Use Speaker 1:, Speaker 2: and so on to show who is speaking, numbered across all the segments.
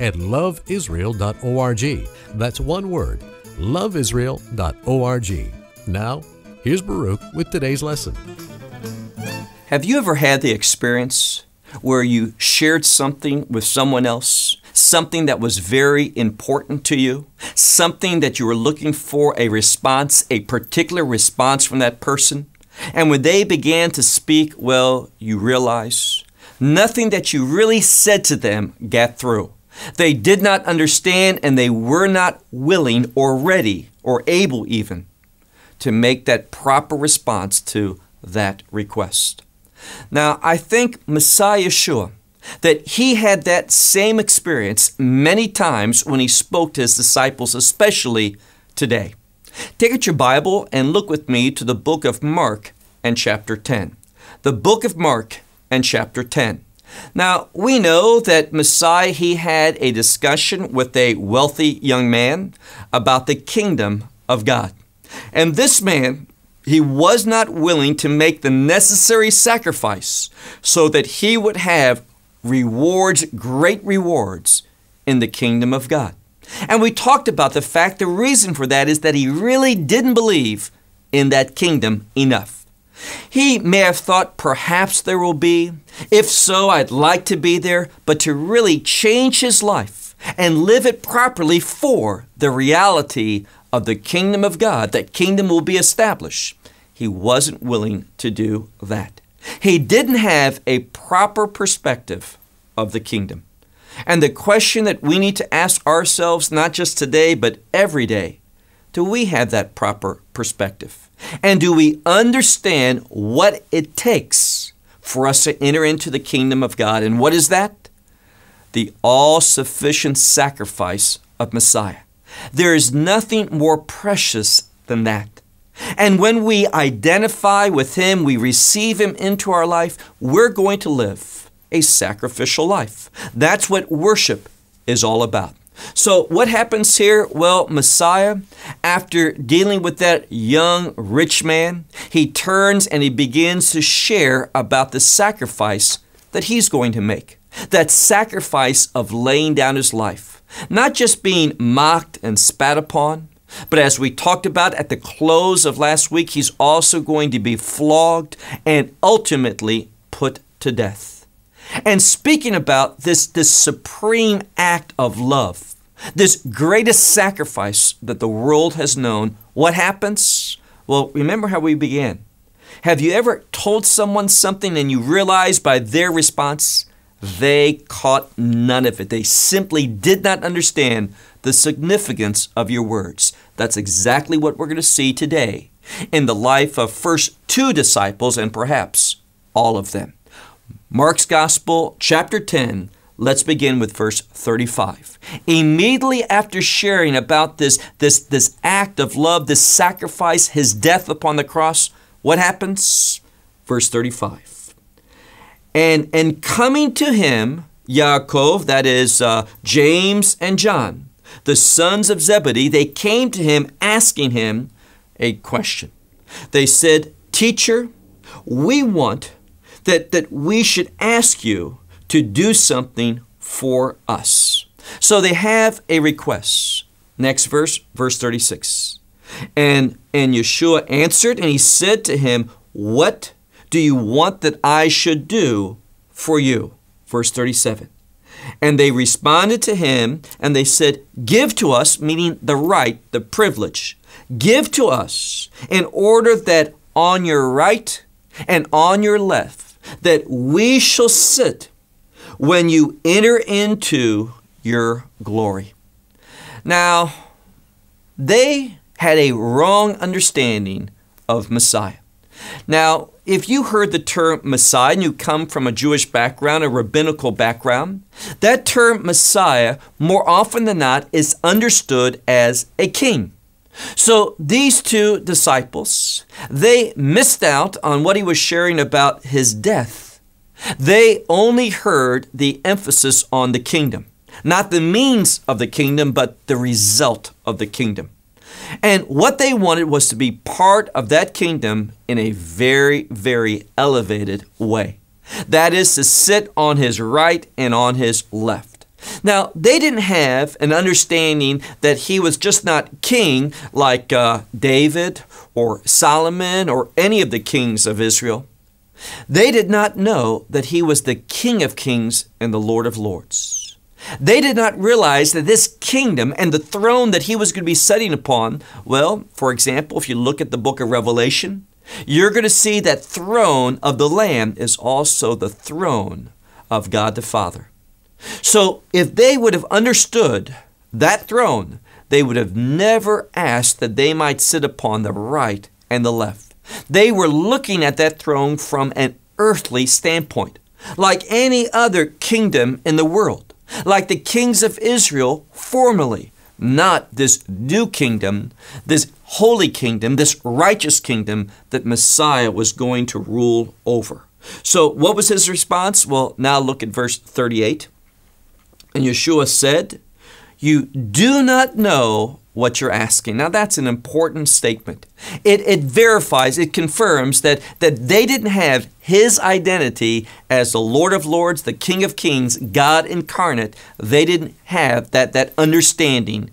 Speaker 1: at loveisrael.org. That's one word, loveisrael.org. Now, here's Baruch with today's lesson.
Speaker 2: Have you ever had the experience where you shared something with someone else, something that was very important to you, something that you were looking for a response, a particular response from that person? And when they began to speak, well, you realize nothing that you really said to them got through. They did not understand and they were not willing or ready or able even to make that proper response to that request. Now, I think Messiah Yeshua, that he had that same experience many times when he spoke to his disciples, especially today. Take out your Bible and look with me to the book of Mark and chapter 10. The book of Mark and chapter 10. Now, we know that Messiah, he had a discussion with a wealthy young man about the kingdom of God. And this man, he was not willing to make the necessary sacrifice so that he would have rewards, great rewards in the kingdom of God. And we talked about the fact the reason for that is that he really didn't believe in that kingdom enough. He may have thought perhaps there will be. If so, I'd like to be there, but to really change his life and live it properly for the reality of the kingdom of God, that kingdom will be established. He wasn't willing to do that. He didn't have a proper perspective of the kingdom. And the question that we need to ask ourselves, not just today, but every day, do we have that proper perspective? And do we understand what it takes for us to enter into the kingdom of God? And what is that? The all sufficient sacrifice of Messiah. There is nothing more precious than that. And when we identify with Him, we receive Him into our life, we're going to live a sacrificial life. That's what worship is all about. So, what happens here? Well, Messiah, after dealing with that young rich man, he turns and he begins to share about the sacrifice that he's going to make. That sacrifice of laying down his life, not just being mocked and spat upon, but as we talked about at the close of last week, he's also going to be flogged and ultimately put to death. And speaking about this, this supreme act of love, this greatest sacrifice that the world has known, what happens? Well, remember how we began. Have you ever told someone something and you realize by their response, they caught none of it? They simply did not understand the significance of your words. That's exactly what we're going to see today in the life of first two disciples and perhaps all of them. Mark's Gospel, chapter 10. Let's begin with verse 35. Immediately after sharing about this, this, this act of love, this sacrifice, his death upon the cross, what happens? Verse 35. And, and coming to him, Yaakov, that is uh, James and John, the sons of Zebedee, they came to him asking him a question. They said, Teacher, we want that, that we should ask you to do something for us. So they have a request. Next verse, verse 36. And, and Yeshua answered, and he said to him, What do you want that I should do for you? Verse 37. And they responded to him, and they said, Give to us, meaning the right, the privilege. Give to us in order that on your right and on your left that we shall sit when you enter into your glory. Now, they had a wrong understanding of Messiah. Now, if you heard the term Messiah and you come from a Jewish background, a rabbinical background, that term Messiah, more often than not, is understood as a king. So these two disciples, they missed out on what he was sharing about his death. They only heard the emphasis on the kingdom, not the means of the kingdom, but the result of the kingdom. And what they wanted was to be part of that kingdom in a very, very elevated way. That is to sit on his right and on his left. Now, they didn't have an understanding that he was just not king like uh, David or Solomon or any of the kings of Israel. They did not know that he was the King of kings and the Lord of lords. They did not realize that this kingdom and the throne that he was going to be sitting upon, well, for example, if you look at the book of Revelation, you're going to see that throne of the Lamb is also the throne of God the Father. So if they would have understood that throne, they would have never asked that they might sit upon the right and the left. They were looking at that throne from an earthly standpoint, like any other kingdom in the world like the kings of Israel formerly, not this new kingdom, this holy kingdom, this righteous kingdom that Messiah was going to rule over. So, what was his response? Well, now look at verse 38. And Yeshua said, You do not know what you're asking. Now that's an important statement. It, it verifies, it confirms that, that they didn't have his identity as the Lord of Lords, the King of Kings, God incarnate. They didn't have that, that understanding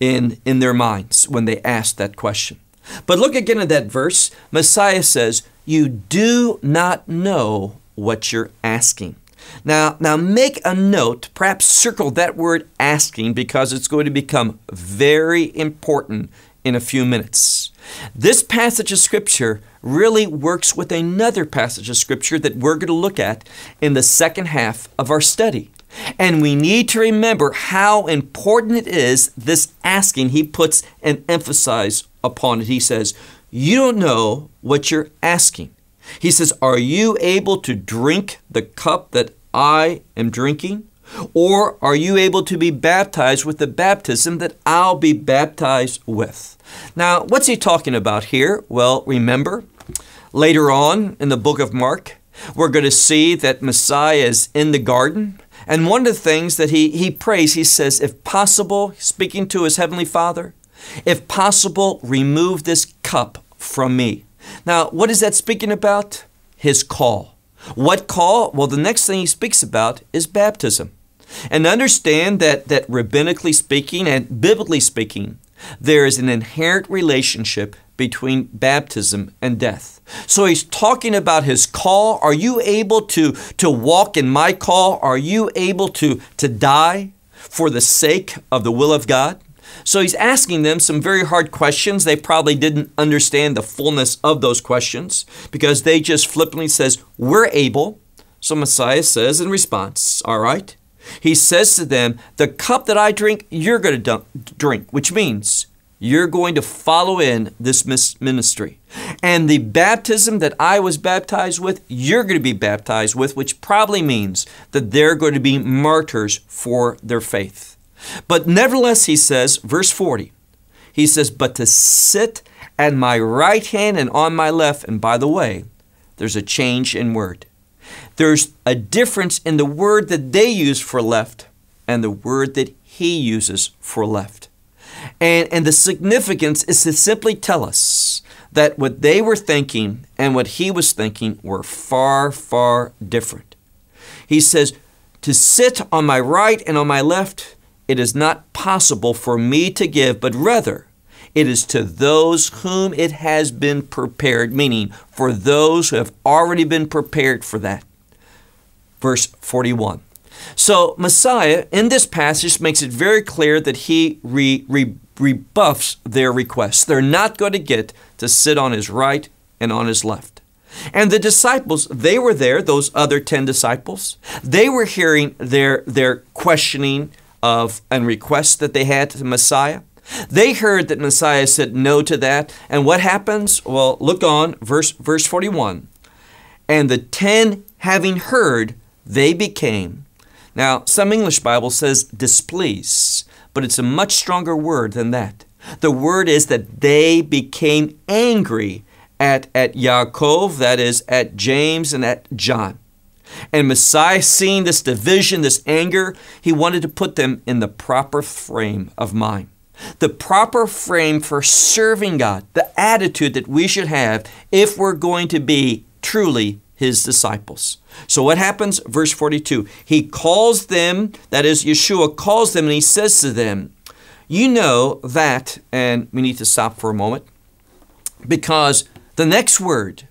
Speaker 2: in, in their minds when they asked that question. But look again at that verse. Messiah says, You do not know what you're asking. Now, now make a note, perhaps circle that word asking because it's going to become very important in a few minutes. This passage of Scripture really works with another passage of Scripture that we're going to look at in the second half of our study. And we need to remember how important it is this asking. He puts an emphasis upon it. He says, You don't know what you're asking. He says, Are you able to drink the cup that I am drinking? Or are you able to be baptized with the baptism that I'll be baptized with? Now, what's he talking about here? Well, remember, later on in the book of Mark, we're going to see that Messiah is in the garden. And one of the things that he, he prays, he says, if possible, speaking to his heavenly Father, if possible, remove this cup from me. Now, what is that speaking about? His call. What call? Well, the next thing he speaks about is baptism. And understand that, that rabbinically speaking and biblically speaking, there is an inherent relationship between baptism and death. So he's talking about his call. Are you able to, to walk in my call? Are you able to, to die for the sake of the will of God? So he's asking them some very hard questions. They probably didn't understand the fullness of those questions because they just flippantly says, "We're able." So Messiah says in response, "All right." He says to them, "The cup that I drink, you're going to drink," which means you're going to follow in this ministry. And the baptism that I was baptized with, you're going to be baptized with, which probably means that they're going to be martyrs for their faith. But nevertheless, he says, verse 40, he says, But to sit at my right hand and on my left, and by the way, there's a change in word. There's a difference in the word that they use for left and the word that he uses for left. And, and the significance is to simply tell us that what they were thinking and what he was thinking were far, far different. He says, To sit on my right and on my left, it is not possible for me to give, but rather it is to those whom it has been prepared, meaning for those who have already been prepared for that. Verse 41. So, Messiah in this passage makes it very clear that he re, re, rebuffs their requests. They're not going to get to sit on his right and on his left. And the disciples, they were there, those other 10 disciples. They were hearing their, their questioning of and requests that they had to Messiah. They heard that Messiah said no to that. And what happens? Well, look on verse verse 41. And the 10 having heard, they became. Now, some English Bible says displeased, but it's a much stronger word than that. The word is that they became angry at, at Yaakov, that is, at James and at John. And Messiah, seeing this division, this anger, he wanted to put them in the proper frame of mind. The proper frame for serving God, the attitude that we should have if we're going to be truly his disciples. So what happens? Verse 42 He calls them, that is, Yeshua calls them, and he says to them, You know that, and we need to stop for a moment, because the next word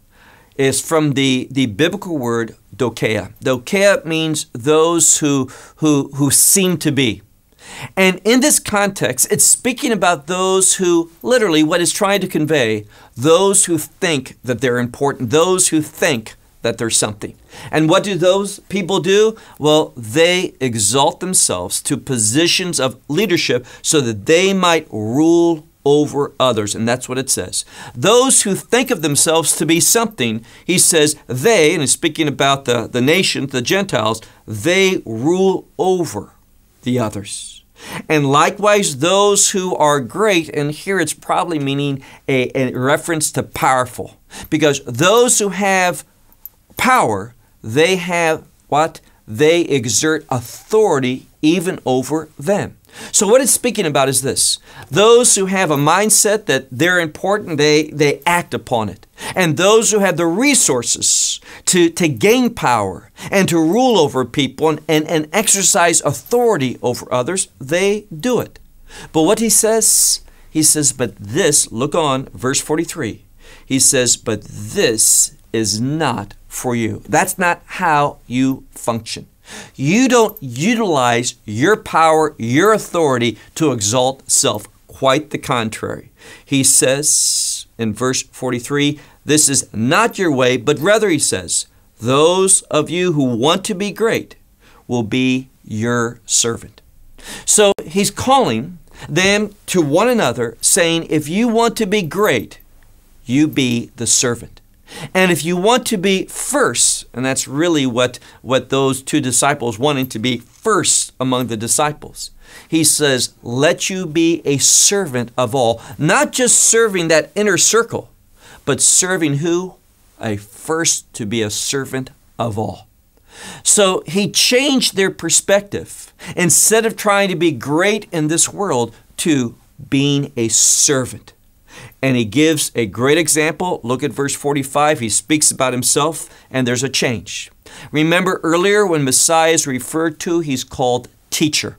Speaker 2: is from the, the biblical word dokeia. Dokeia means those who, who, who seem to be. And in this context, it's speaking about those who, literally, what is trying to convey, those who think that they're important, those who think that there's something. And what do those people do? Well, they exalt themselves to positions of leadership so that they might rule over others. And that's what it says. Those who think of themselves to be something, he says, they, and he's speaking about the, the nations, the Gentiles, they rule over the others. And likewise, those who are great, and here it's probably meaning a, a reference to powerful, because those who have power, they have what? They exert authority even over them. So what it's speaking about is this. Those who have a mindset that they're important, they, they act upon it. And those who have the resources to, to gain power and to rule over people and, and, and exercise authority over others, they do it. But what he says, he says, but this, look on, verse 43. He says, but this is not for you. That's not how you function. You don't utilize your power, your authority to exalt self. Quite the contrary. He says in verse 43 this is not your way, but rather, he says, those of you who want to be great will be your servant. So he's calling them to one another, saying, if you want to be great, you be the servant. And if you want to be first, and that's really what, what those two disciples wanted to be first among the disciples, he says, let you be a servant of all, not just serving that inner circle, but serving who? A first to be a servant of all. So he changed their perspective. Instead of trying to be great in this world, to being a servant. And he gives a great example. Look at verse 45. He speaks about himself, and there's a change. Remember earlier when Messiah is referred to, he's called teacher.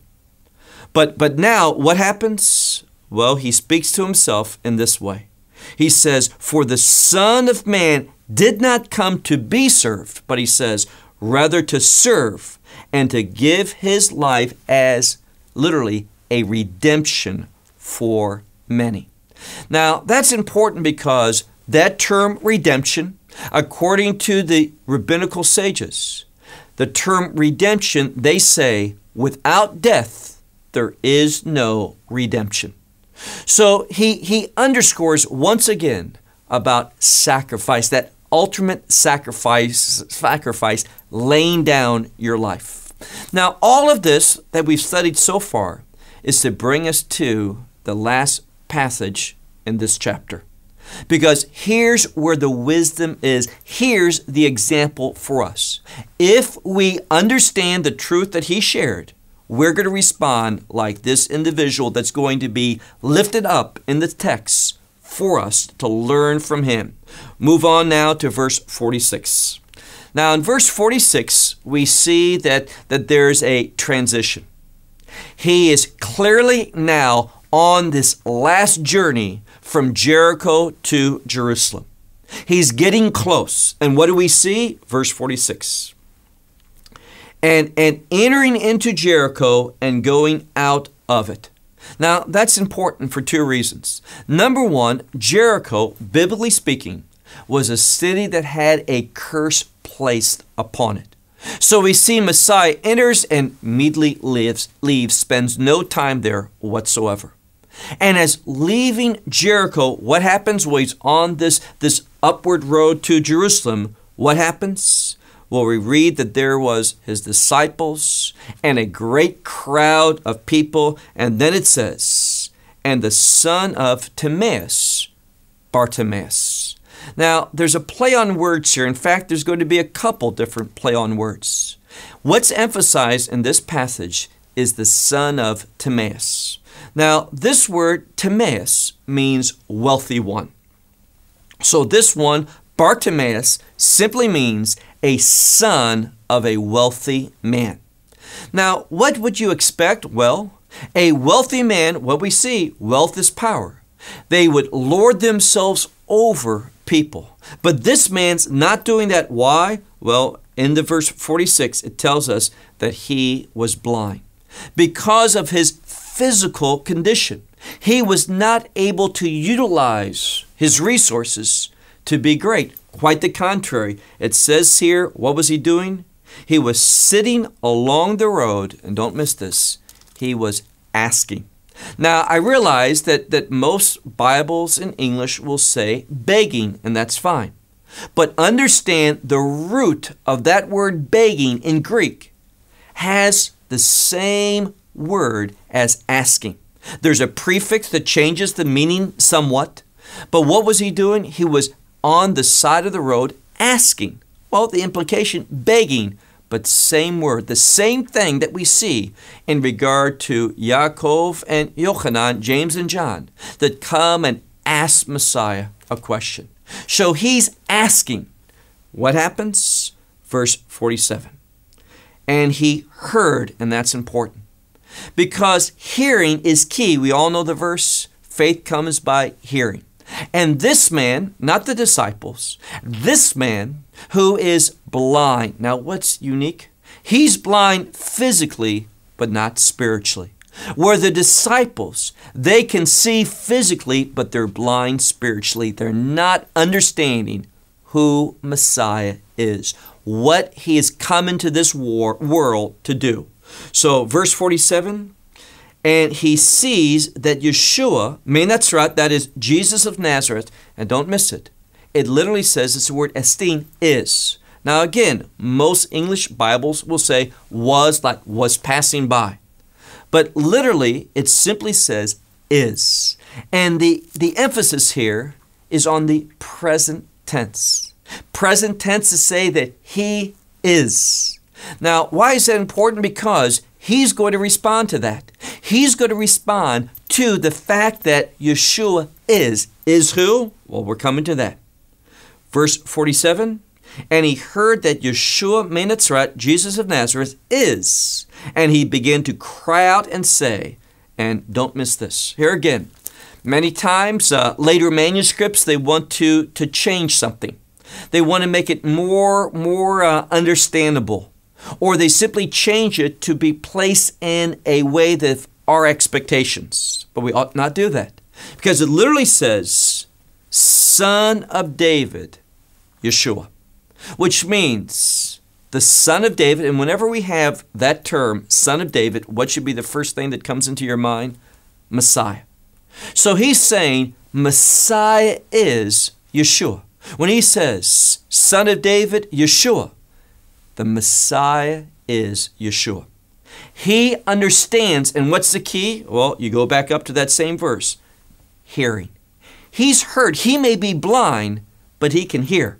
Speaker 2: But, but now, what happens? Well, he speaks to himself in this way. He says, For the Son of Man did not come to be served, but he says, rather to serve and to give his life as literally a redemption for many. Now, that's important because that term redemption, according to the rabbinical sages, the term redemption, they say, without death, there is no redemption. So he, he underscores once again about sacrifice, that ultimate sacrifice, sacrifice, laying down your life. Now, all of this that we've studied so far is to bring us to the last passage in this chapter. Because here's where the wisdom is. Here's the example for us. If we understand the truth that he shared, we're going to respond like this individual that's going to be lifted up in the text for us to learn from him. Move on now to verse 46. Now, in verse 46, we see that, that there's a transition. He is clearly now on this last journey from Jericho to Jerusalem. He's getting close. And what do we see? Verse 46 and, and entering into Jericho and going out of it. Now, that's important for two reasons. Number one, Jericho, biblically speaking, was a city that had a curse placed upon it. So we see Messiah enters and immediately leaves, leaves, spends no time there whatsoever. And as leaving Jericho, what happens? Well, he's on this, this upward road to Jerusalem. What happens? Well, we read that there was his disciples and a great crowd of people. And then it says, and the son of Timaeus, Bartimaeus. Now, there's a play on words here. In fact, there's going to be a couple different play on words. What's emphasized in this passage is the son of Timaeus. Now, this word Timaeus means wealthy one. So, this one, Bartimaeus, simply means a son of a wealthy man. Now, what would you expect? Well, a wealthy man, what we see, wealth is power. They would lord themselves over people. But this man's not doing that. Why? Well, in the verse 46, it tells us that he was blind. Because of his physical condition, he was not able to utilize his resources to be great. Quite the contrary. It says here, what was he doing? He was sitting along the road, and don't miss this, he was asking. Now, I realize that, that most Bibles in English will say begging, and that's fine. But understand the root of that word begging in Greek has the same word as asking. There's a prefix that changes the meaning somewhat. But what was he doing? He was on the side of the road asking. Well, the implication, begging, but same word, the same thing that we see in regard to Yaakov and Yochanan, James and John, that come and ask Messiah a question. So he's asking. What happens? Verse 47. And he heard, and that's important. Because hearing is key. We all know the verse faith comes by hearing. And this man, not the disciples, this man who is blind. Now, what's unique? He's blind physically, but not spiritually. Where the disciples, they can see physically, but they're blind spiritually. They're not understanding who Messiah is, what he has come into this war, world to do. So, verse 47 and he sees that Yeshua, Menatzrat, that is Jesus of Nazareth, and don't miss it. It literally says it's the word estin is. Now again, most English Bibles will say was like was passing by. But literally it simply says is. And the, the emphasis here is on the present tense. Present tense to say that he is. Now, why is that important? Because he's going to respond to that. He's going to respond to the fact that Yeshua is. Is who? Well, we're coming to that. Verse 47 And he heard that Yeshua Menatzret, Jesus of Nazareth, is. And he began to cry out and say, and don't miss this. Here again, many times uh, later manuscripts, they want to, to change something. They want to make it more, more uh, understandable or they simply change it to be placed in a way that our expectations. But we ought not do that because it literally says, Son of David, Yeshua, which means the Son of David. And whenever we have that term, Son of David, what should be the first thing that comes into your mind? Messiah. So he's saying Messiah is Yeshua. When he says, Son of David, Yeshua, the Messiah is Yeshua. He understands, and what's the key? Well, you go back up to that same verse hearing. He's heard. He may be blind, but he can hear.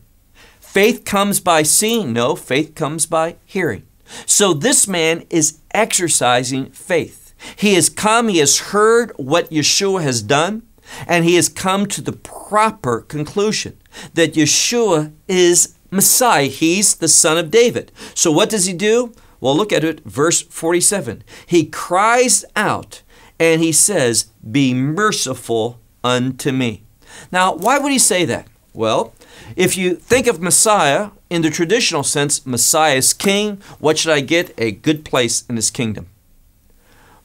Speaker 2: Faith comes by seeing. No, faith comes by hearing. So this man is exercising faith. He has come, he has heard what Yeshua has done, and he has come to the proper conclusion that Yeshua is Messiah. He's the son of David. So what does he do? Well, look at it, verse 47. He cries out and he says, Be merciful unto me. Now, why would he say that? Well, if you think of Messiah in the traditional sense, Messiah is king. What should I get? A good place in his kingdom.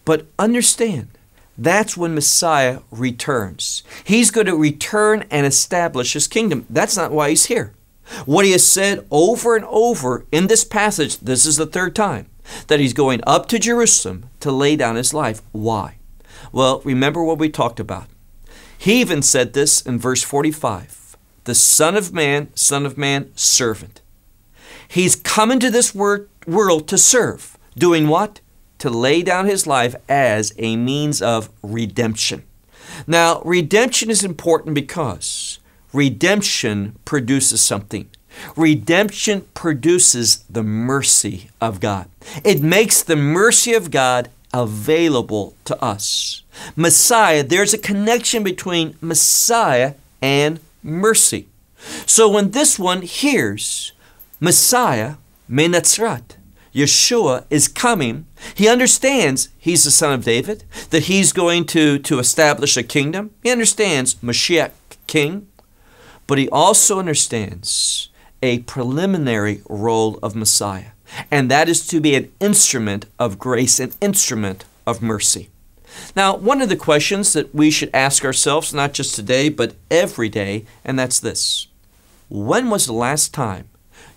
Speaker 2: But understand, that's when Messiah returns. He's going to return and establish his kingdom. That's not why he's here. What he has said over and over in this passage, this is the third time, that he's going up to Jerusalem to lay down his life. Why? Well, remember what we talked about. He even said this in verse 45 the Son of Man, Son of Man, servant. He's come into this wor- world to serve. Doing what? To lay down his life as a means of redemption. Now, redemption is important because redemption produces something. Redemption produces the mercy of God. It makes the mercy of God available to us. Messiah, there's a connection between Messiah and mercy. So when this one hears Messiah, Menatzrat, Yeshua is coming, he understands he's the son of David, that he's going to, to establish a kingdom. He understands Mashiach, king, but he also understands a preliminary role of Messiah, and that is to be an instrument of grace, an instrument of mercy. Now, one of the questions that we should ask ourselves, not just today, but every day, and that's this When was the last time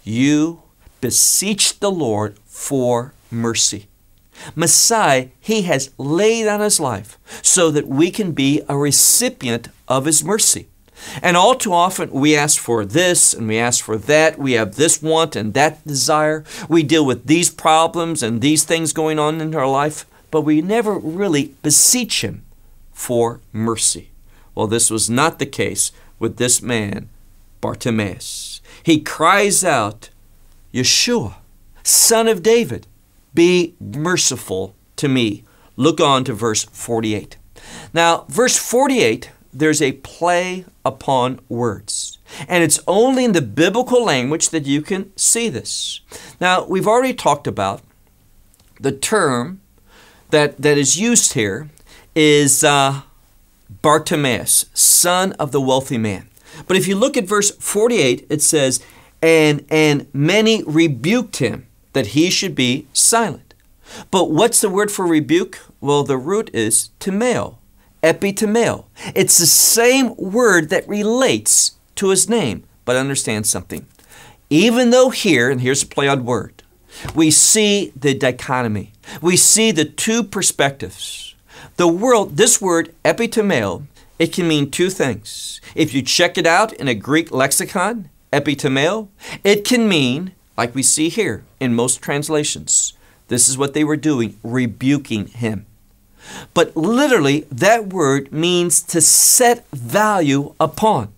Speaker 2: you beseeched the Lord for mercy? Messiah, He has laid down His life so that we can be a recipient of His mercy. And all too often, we ask for this and we ask for that. We have this want and that desire. We deal with these problems and these things going on in our life, but we never really beseech Him for mercy. Well, this was not the case with this man, Bartimaeus. He cries out, Yeshua, son of David, be merciful to me. Look on to verse 48. Now, verse 48 there's a play upon words. And it's only in the biblical language that you can see this. Now, we've already talked about the term that, that is used here is uh, Bartimaeus, son of the wealthy man. But if you look at verse 48, it says, and, and many rebuked him that he should be silent. But what's the word for rebuke? Well, the root is timeo, epitimeo. It's the same word that relates to his name. But understand something. Even though here, and here's a play on word, we see the dichotomy. We see the two perspectives. The world, this word epitimeo, it can mean two things. If you check it out in a Greek lexicon, epitimeo, it can mean, like we see here in most translations, this is what they were doing, rebuking him. But literally, that word means to set value upon.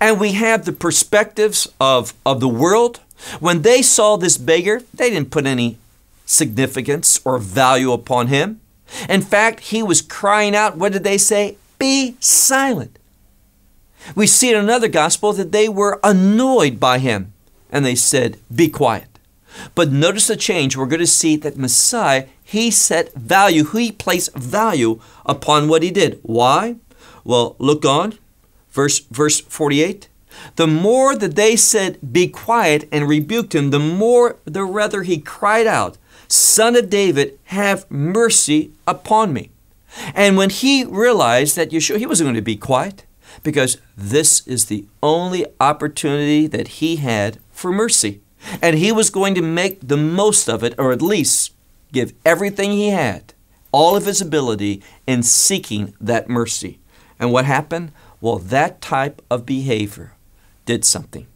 Speaker 2: And we have the perspectives of, of the world. When they saw this beggar, they didn't put any significance or value upon him. In fact, he was crying out, what did they say? Be silent. We see in another gospel that they were annoyed by him and they said, Be quiet. But notice the change. We're going to see that Messiah he set value, he placed value upon what he did. Why? Well, look on, verse, verse 48. The more that they said, Be quiet, and rebuked him, the more, the rather he cried out, Son of David, have mercy upon me. And when he realized that Yeshua, he wasn't going to be quiet because this is the only opportunity that he had for mercy. And he was going to make the most of it, or at least give everything he had, all of his ability, in seeking that mercy. And what happened? Well, that type of behavior did something.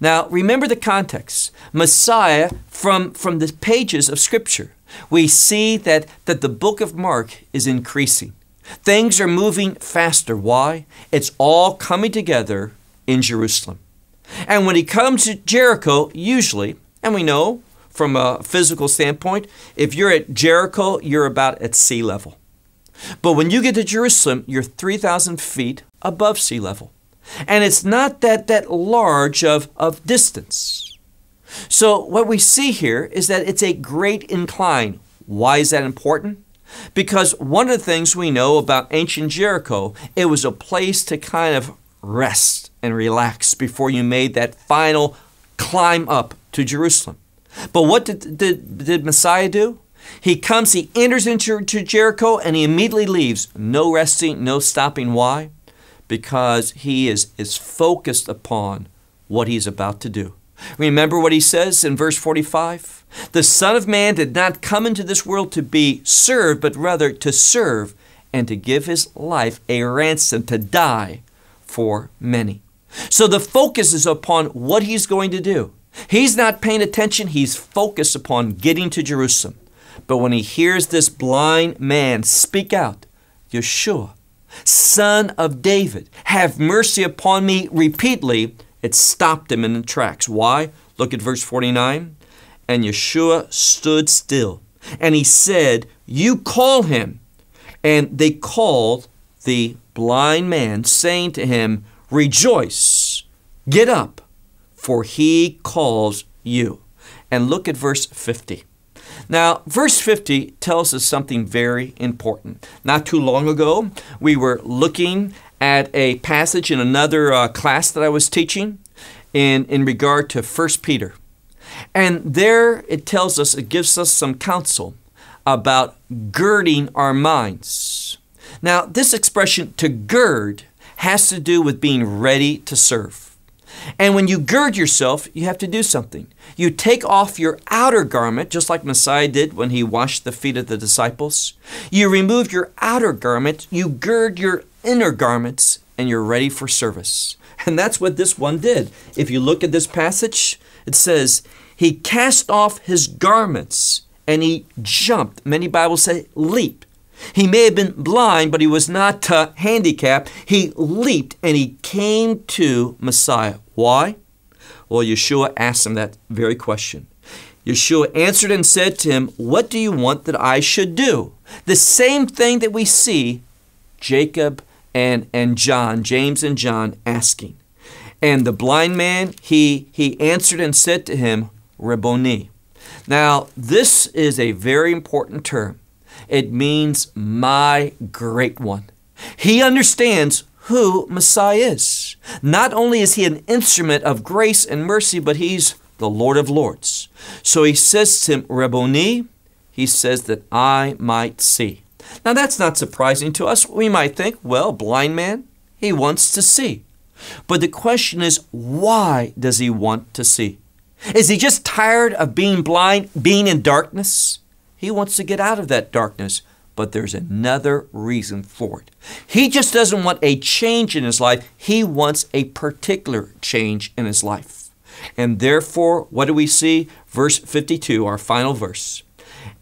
Speaker 2: Now, remember the context. Messiah, from, from the pages of Scripture, we see that, that the book of Mark is increasing. Things are moving faster. Why? It's all coming together in Jerusalem. And when he comes to Jericho, usually, and we know from a physical standpoint, if you're at Jericho, you're about at sea level. But when you get to Jerusalem, you're 3,000 feet above sea level. And it's not that, that large of, of distance. So what we see here is that it's a great incline. Why is that important? Because one of the things we know about ancient Jericho, it was a place to kind of rest and relax before you made that final climb up to Jerusalem. But what did, did, did Messiah do? He comes, he enters into Jericho, and he immediately leaves. No resting, no stopping. Why? Because he is, is focused upon what he's about to do. Remember what he says in verse 45? The Son of Man did not come into this world to be served, but rather to serve and to give his life a ransom to die for many. So the focus is upon what he's going to do. He's not paying attention, he's focused upon getting to Jerusalem. But when he hears this blind man speak out, Yeshua, son of David, have mercy upon me repeatedly, it stopped him in the tracks. Why? Look at verse 49. And Yeshua stood still, and he said, You call him. And they called the blind man, saying to him, Rejoice, get up, for he calls you. And look at verse 50. Now, verse 50 tells us something very important. Not too long ago, we were looking at a passage in another uh, class that I was teaching in, in regard to 1 Peter. And there it tells us, it gives us some counsel about girding our minds. Now, this expression to gird has to do with being ready to serve. And when you gird yourself, you have to do something. You take off your outer garment, just like Messiah did when he washed the feet of the disciples. You remove your outer garment, you gird your inner garments, and you're ready for service. And that's what this one did. If you look at this passage, it says, He cast off his garments and he jumped. Many Bibles say leaped. He may have been blind, but he was not uh, handicapped. He leaped and he came to Messiah. Why? Well, Yeshua asked him that very question. Yeshua answered and said to him, What do you want that I should do? The same thing that we see Jacob and, and John, James and John, asking. And the blind man, he, he answered and said to him, Rabboni. Now, this is a very important term. It means my great one. He understands who Messiah is. Not only is he an instrument of grace and mercy, but he's the Lord of Lords. So he says to him, Rabboni, he says that I might see. Now that's not surprising to us. We might think, well, blind man, he wants to see. But the question is, why does he want to see? Is he just tired of being blind, being in darkness? He wants to get out of that darkness, but there's another reason for it. He just doesn't want a change in his life, he wants a particular change in his life. And therefore, what do we see? Verse 52, our final verse.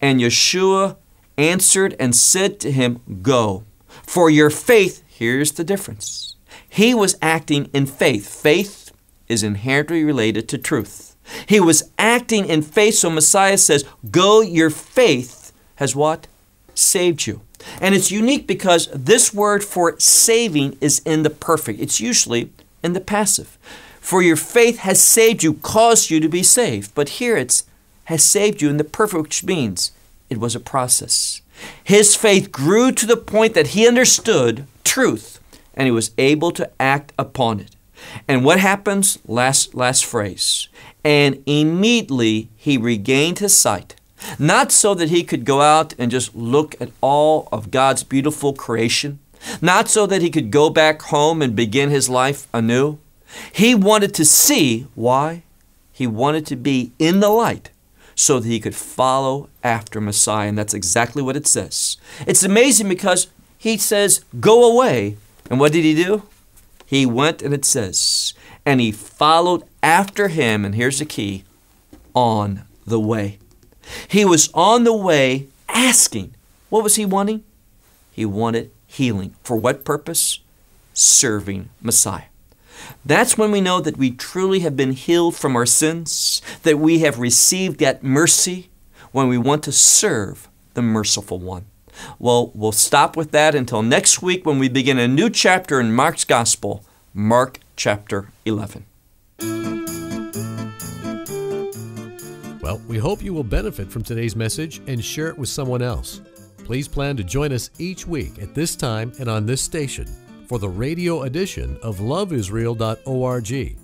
Speaker 2: And Yeshua answered and said to him, Go, for your faith, here's the difference. He was acting in faith. Faith is inherently related to truth. He was acting in faith, so Messiah says, Go, your faith has what? Saved you. And it's unique because this word for saving is in the perfect. It's usually in the passive. For your faith has saved you, caused you to be saved. But here it's has saved you in the perfect, which means it was a process. His faith grew to the point that he understood truth and he was able to act upon it. And what happens? Last, last phrase. And immediately he regained his sight. Not so that he could go out and just look at all of God's beautiful creation. Not so that he could go back home and begin his life anew. He wanted to see. Why? He wanted to be in the light so that he could follow after Messiah. And that's exactly what it says. It's amazing because he says, Go away. And what did he do? He went, and it says, and he followed after him, and here's the key on the way. He was on the way asking. What was he wanting? He wanted healing. For what purpose? Serving Messiah. That's when we know that we truly have been healed from our sins, that we have received that mercy when we want to serve the merciful one. Well, we'll stop with that until next week when we begin a new chapter in Mark's Gospel, Mark chapter 11.
Speaker 1: Well, we hope you will benefit from today's message and share it with someone else. Please plan to join us each week at this time and on this station for the radio edition of loveisrael.org.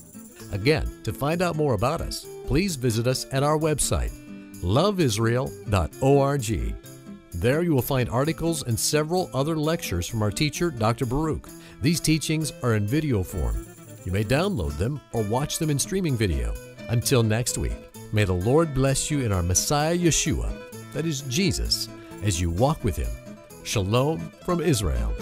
Speaker 1: Again, to find out more about us, please visit us at our website, loveisrael.org. There you will find articles and several other lectures from our teacher, Dr. Baruch. These teachings are in video form. You may download them or watch them in streaming video. Until next week, may the Lord bless you in our Messiah Yeshua, that is Jesus, as you walk with Him Shalom from Israel.